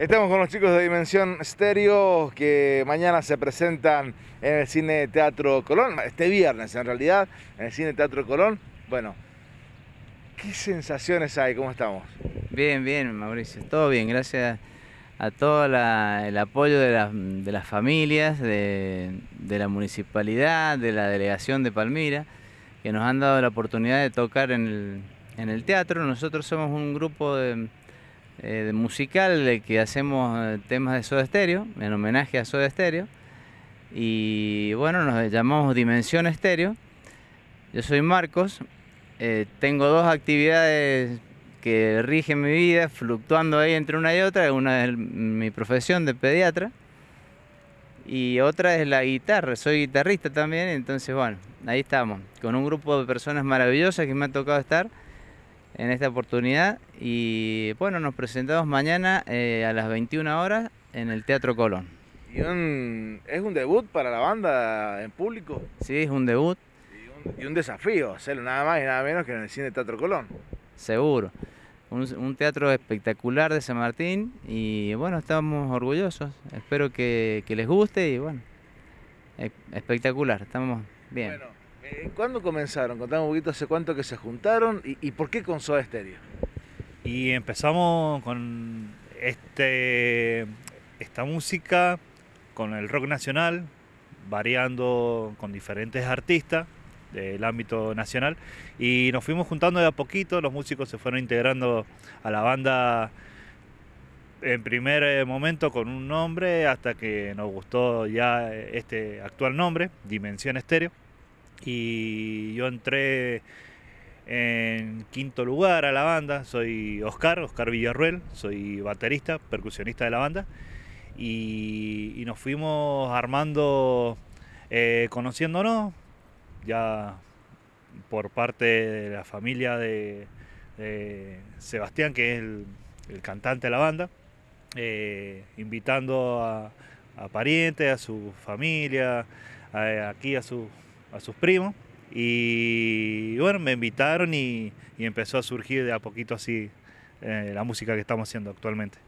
Estamos con los chicos de Dimensión Stereo que mañana se presentan en el Cine Teatro Colón, este viernes en realidad, en el Cine Teatro Colón. Bueno, ¿qué sensaciones hay? ¿Cómo estamos? Bien, bien, Mauricio, todo bien, gracias a todo el apoyo de, las familias, de, la municipalidad, de la delegación de Palmira, que nos han dado la oportunidad de tocar en el teatro. Nosotros somos un grupo de eh, musical que hacemos eh, temas de Soda Stereo, en homenaje a Soda Stereo. Y bueno, nos llamamos Dimensión Estéreo. Yo soy Marcos, eh, tengo dos actividades que rigen mi vida, fluctuando ahí entre una y otra. Una es mi profesión de pediatra y otra es la guitarra. Soy guitarrista también, entonces bueno, ahí estamos, con un grupo de personas maravillosas que me ha tocado estar en esta oportunidad y bueno, nos presentamos mañana eh, a las 21 horas en el Teatro Colón. ¿Y ¿Es un debut para la banda en público? Sí, es un debut. Y un, desafío, hacerlo nada más y nada menos que en el Cine Teatro Colón. Seguro. Un, teatro espectacular de San Martín y bueno, estamos orgullosos. Espero que, que les guste y bueno, espectacular, estamos bien. Eh, ¿Cuándo comenzaron? Contame un poquito hace cuánto que se juntaron y, por qué con Soda Stereo. Y empezamos con este, esta música, con el rock nacional, variando con diferentes artistas del ámbito nacional y nos fuimos juntando de a poquito, los músicos se fueron integrando a la banda en primer eh, momento con un nombre hasta que nos gustó ya este actual nombre, Dimensión Estéreo y yo entré en quinto lugar a la banda, soy Oscar, Oscar Villarruel, soy baterista, percusionista de la banda. Y, nos fuimos armando, eh, conociéndonos, ya por parte de la familia de, Sebastián, que es el, cantante de la banda, eh, invitando a, parientes, a su familia, aquí a su a sus primos. Y bueno, me invitaron y, empezó a surgir de a poquito así eh, la música que estamos haciendo actualmente.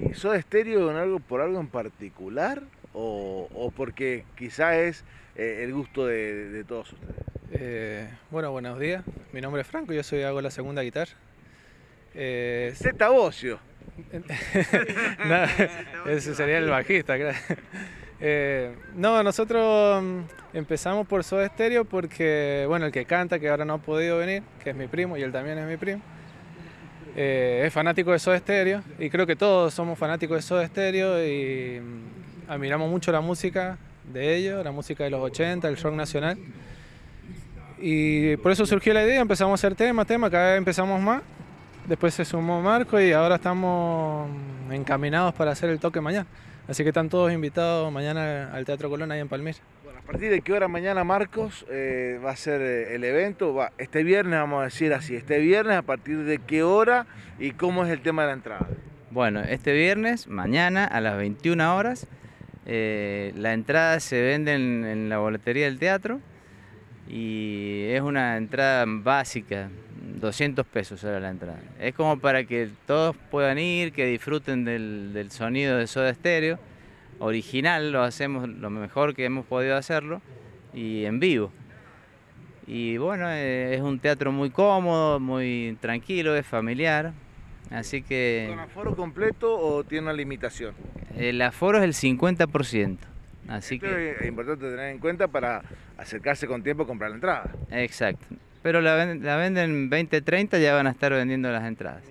¿Y Soda Stereo en algo, por algo en particular o, porque quizá es eh, el gusto de, todos ustedes? Eh, bueno, buenos días. Mi nombre es Franco, yo soy hago la segunda guitarra. Eh, Zeta Bocio. ese sería el bajista, creo. Eh, no, nosotros mm, empezamos por Soda Stereo porque, bueno, el que canta, que ahora no ha podido venir, que es mi primo y él también es mi primo, eh, es fanático de Soda Stereo y creo que todos somos fanáticos de Soda Stereo y mm, admiramos mucho la música de ellos, la música de los 80, el rock nacional. Y por eso surgió la idea, empezamos a hacer temas, temas, cada vez empezamos más. Después se sumó Marco y ahora estamos mm, encaminados para hacer el toque mañana. Así que están todos invitados mañana al Teatro Colón ahí en Palmira. Bueno, ¿a partir de qué hora mañana, Marcos, eh, va a ser eh, el evento? Va, este viernes, vamos a decir así, este viernes, ¿a partir de qué hora y cómo es el tema de la entrada? Bueno, este viernes, mañana a las 21 horas, eh, la entrada se vende en la boletería del teatro y es una entrada básica, 200 pesos era la entrada. Es como para que todos puedan ir, que disfruten del, sonido de Soda Stereo. Original, lo hacemos lo mejor que hemos podido hacerlo y en vivo. Y bueno, eh, es un teatro muy cómodo, muy tranquilo, es familiar. Así que... ¿Con aforo completo o tiene una limitación? El aforo es el 50%. Así que... Es importante tener en cuenta para acercarse con tiempo a comprar la entrada. Exacto pero la, venden 20-30, ya van a estar vendiendo las entradas.